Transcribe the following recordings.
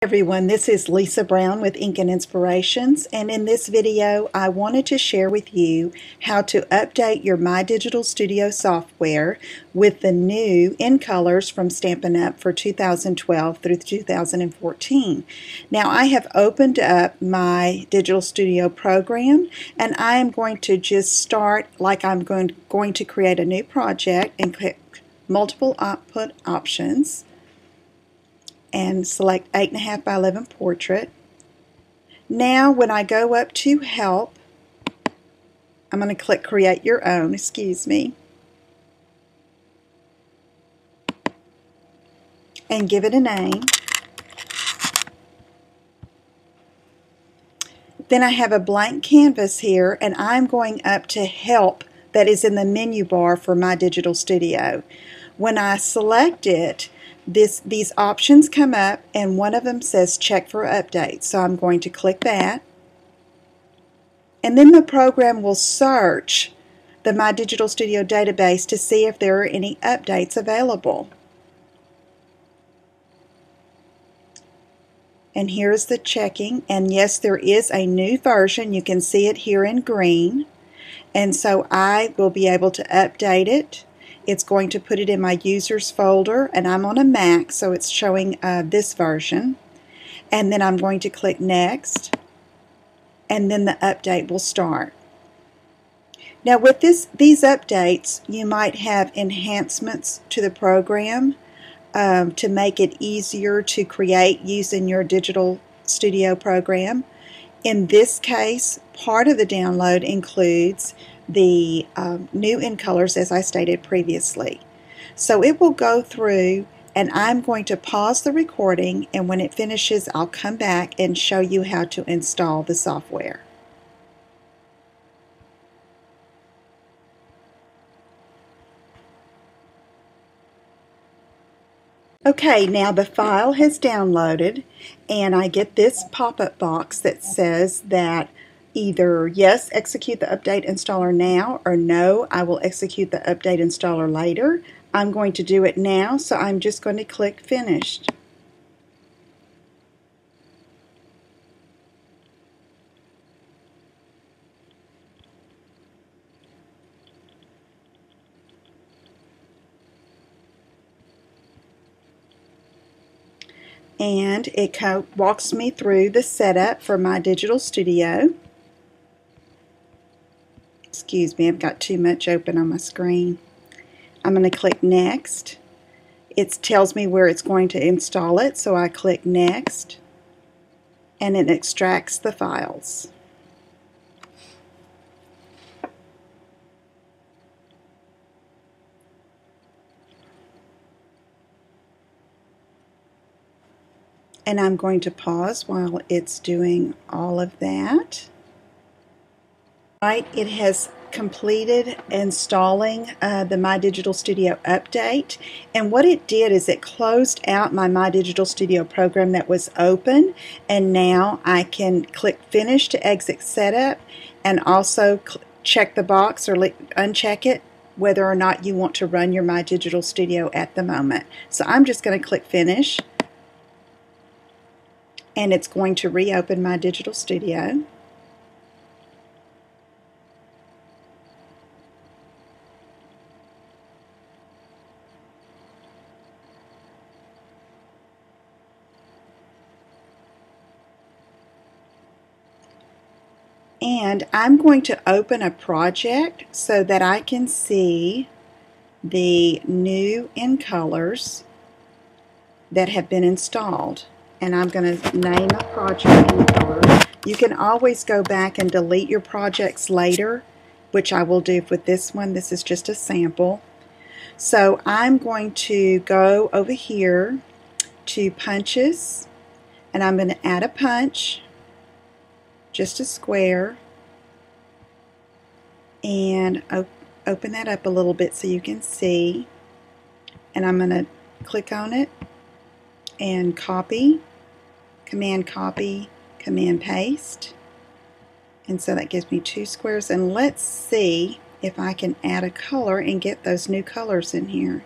everyone, this is Lisa Brown with Ink and Inspirations and in this video I wanted to share with you how to update your My Digital Studio software with the new In Colors from Stampin' Up! for 2012 through 2014. Now I have opened up my Digital Studio program and I am going to just start like I'm going, going to create a new project and click multiple output options and select 8.5 by 11 portrait. Now when I go up to help, I'm going to click create your own, excuse me, and give it a name. Then I have a blank canvas here and I'm going up to help that is in the menu bar for my digital studio. When I select it, this, these options come up and one of them says check for updates. So I'm going to click that. And then the program will search the My Digital Studio database to see if there are any updates available. And here's the checking. And yes, there is a new version. You can see it here in green. And so I will be able to update it it's going to put it in my users folder and I'm on a Mac so it's showing uh, this version and then I'm going to click next and then the update will start. Now with this, these updates you might have enhancements to the program um, to make it easier to create using your digital studio program. In this case, part of the download includes the um, new InColors as I stated previously. So it will go through and I'm going to pause the recording and when it finishes I'll come back and show you how to install the software. Okay, now the file has downloaded and I get this pop-up box that says that either yes, execute the update installer now, or no, I will execute the update installer later. I'm going to do it now, so I'm just going to click finished. and it walks me through the setup for my digital studio. Excuse me, I've got too much open on my screen. I'm going to click Next. It tells me where it's going to install it, so I click Next, and it extracts the files. and I'm going to pause while it's doing all of that. Right, it has completed installing uh, the My Digital Studio update and what it did is it closed out my My Digital Studio program that was open and now I can click finish to exit setup and also check the box or uncheck it whether or not you want to run your My Digital Studio at the moment. So I'm just going to click finish and it's going to reopen my Digital Studio. And I'm going to open a project so that I can see the new in colors that have been installed and I'm going to name a project InColors. You can always go back and delete your projects later which I will do with this one. This is just a sample. So I'm going to go over here to punches and I'm going to add a punch just a square. And op open that up a little bit so you can see. And I'm going to click on it and copy. Command copy command paste. And so that gives me two squares. And let's see if I can add a color and get those new colors in here.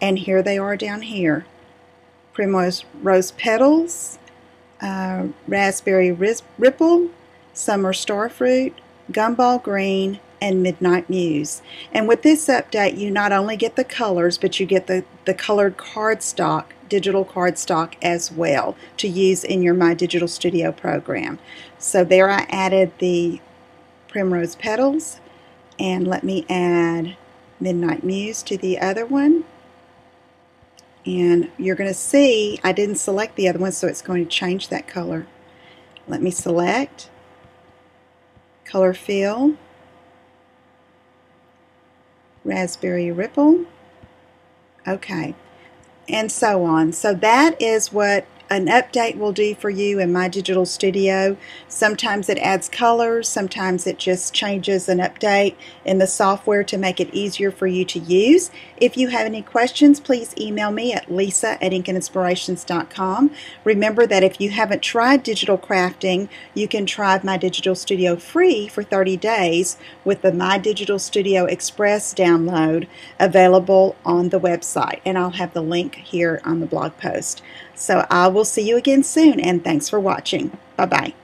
And here they are down here. Primrose rose petals uh, Raspberry Ripple, Summer Starfruit, Gumball Green, and Midnight Muse. And with this update, you not only get the colors, but you get the, the colored cardstock, digital cardstock as well to use in your My Digital Studio program. So there I added the Primrose Petals, and let me add Midnight Muse to the other one. And you're going to see I didn't select the other one, so it's going to change that color. Let me select, color fill, raspberry ripple, okay, and so on. So that is what an update will do for you in My Digital Studio. Sometimes it adds colors, sometimes it just changes an update in the software to make it easier for you to use. If you have any questions, please email me at lisa at inkinspirations.com. Remember that if you haven't tried digital crafting, you can try My Digital Studio free for 30 days with the My Digital Studio Express download available on the website. And I'll have the link here on the blog post. So I will see you again soon, and thanks for watching. Bye-bye.